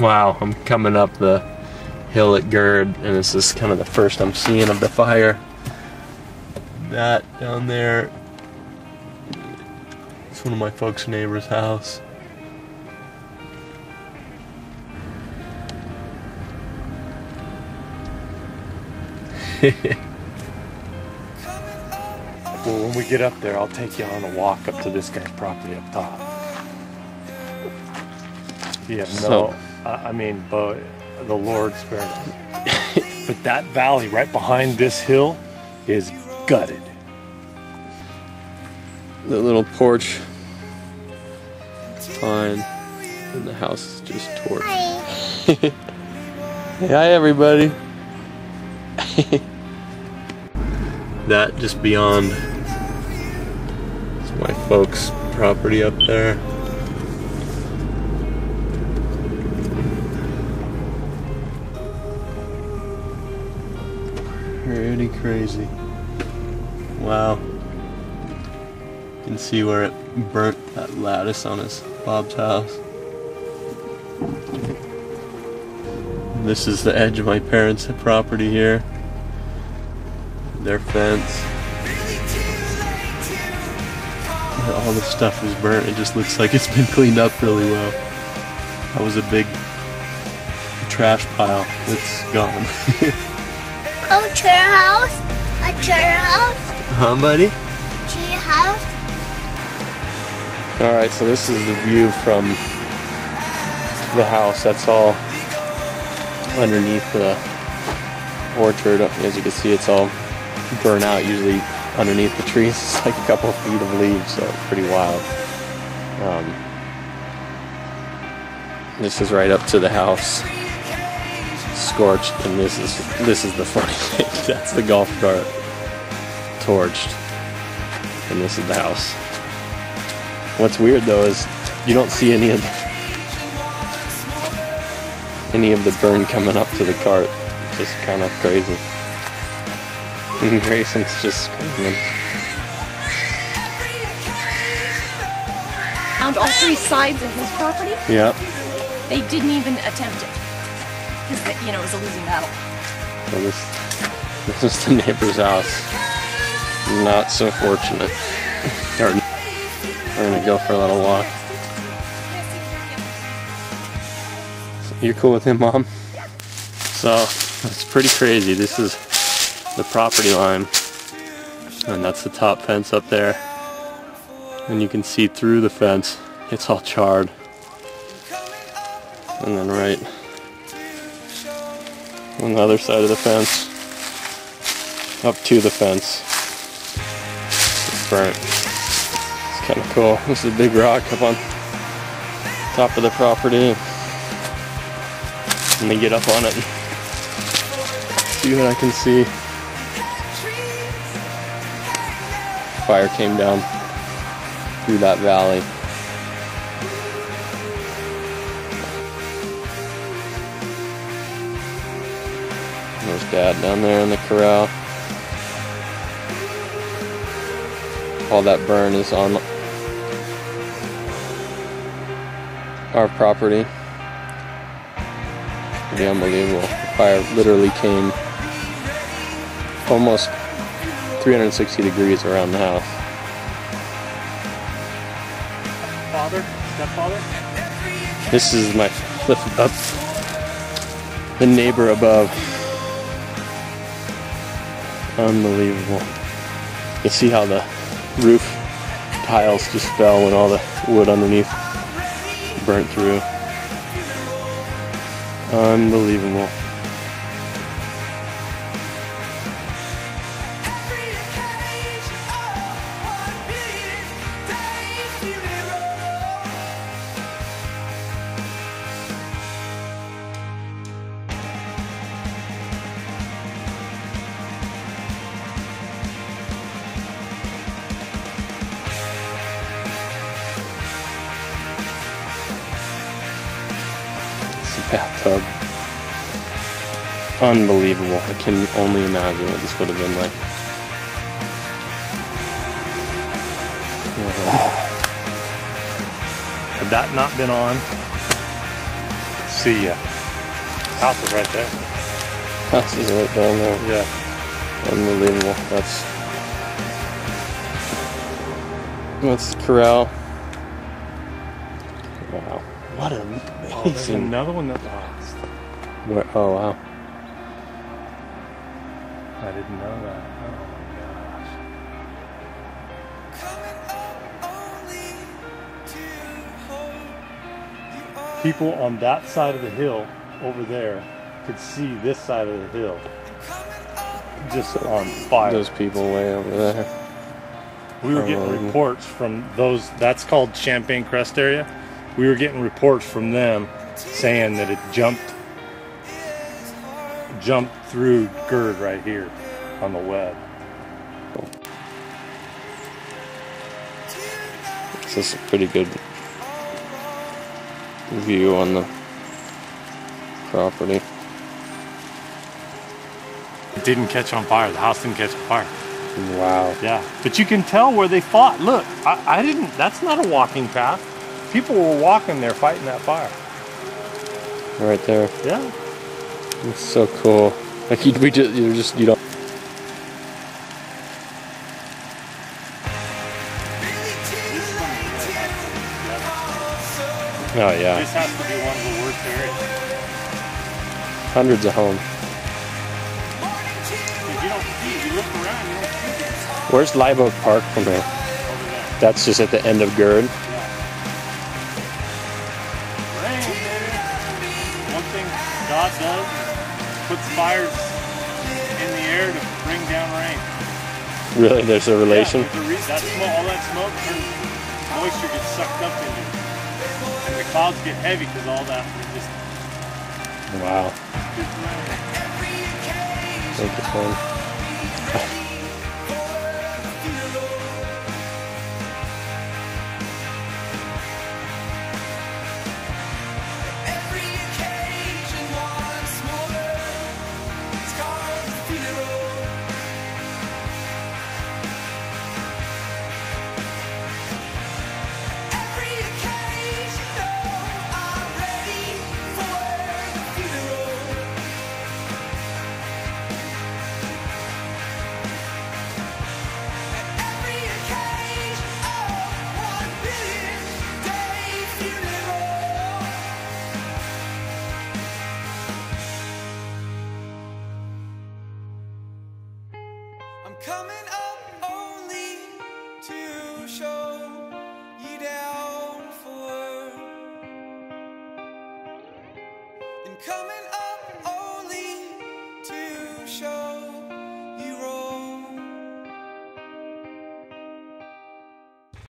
Wow, I'm coming up the hill at Gird, and this is kind of the first I'm seeing of the fire. That down there, it's one of my folks' neighbor's house. Well, when we get up there, I'll take you on a walk up to this guy's property up top. Yeah, no, So- I I mean, but the Lord spared us. but that valley right behind this hill is gutted. The little porch, it's fine, and the house is just torched. Hey, hi everybody. that just beyond is my folks' property up there. Pretty crazy. Wow. You can see where it burnt that lattice on his Bob's house. This is the edge of my parents' property here. Their fence. All the stuff is burnt. It just looks like it's been cleaned up really well. That was a big trash pile that's gone. Oh, tree house? A chair house? huh, buddy? Tree house? All right, so this is the view from the house. That's all underneath the orchard. As you can see, it's all burnt out. Usually underneath the trees, it's like a couple of feet of leaves, so it's pretty wild. Um, this is right up to the house, scorched, and this is this is the funny thing. That's the golf cart, torched, and this is the house. What's weird though is you don't see any of the, any of the burn coming up to the cart. Just kind of crazy. And Grayson's just screaming. found all three sides of his property. Yep. They didn't even attempt it because you know it was a losing battle. So this this is the neighbor's house. Not so fortunate. We're gonna go for a little walk. You're cool with him, mom? So it's pretty crazy. This is the property line, and that's the top fence up there. And you can see through the fence. It's all charred. And then right on the other side of the fence, up to the fence. It's burnt. It's kind of cool. This is a big rock up on top of the property. Let me get up on it and see what I can see. Fire came down through that valley. There's dad down there in the corral. All that burn is on our property. Pretty unbelievable. The fire literally came almost 360 degrees around the house. Father? Stepfather? This is my flip up. The neighbor above. Unbelievable. You see how the roof tiles just fell when all the wood underneath burnt through. Unbelievable. Bathtub. Unbelievable. I can only imagine what this would have been like. Had that not been on, see ya. House is right there. House is right down there. Yeah. Unbelievable. That's that's the corral. Wow. What an Oh, there's amazing. another one that lost. Where, oh wow. I didn't know that. Oh my gosh. People on that side of the hill over there could see this side of the hill just on fire. Those people way over there. We were getting Um, reports from those. That's called Champagne Crest area. We were getting reports from them saying that it jumped, jumped through gird right here on the web. This is a pretty good view on the property. It didn't catch on fire. The house didn't catch on fire. Wow. Yeah, but you can tell where they fought. Look, I, I didn't. That's not a walking path. People were walking there fighting that fire. Right there. Yeah. It's so cool. Like you, we just, you just, you don't. Oh yeah, This has to be one of the worst areas. hundreds of homes. Because you don't see. You look around, you don't see it Where's Live Oak Park from here? over there. That's just at the end of Gird. Does puts fires in the air to bring down rain. Really, there's a relation. Yeah, there's a that smoke, all that smoke turns moisture gets sucked up into it. And the clouds get heavy because all that just Wow. Thank you, coming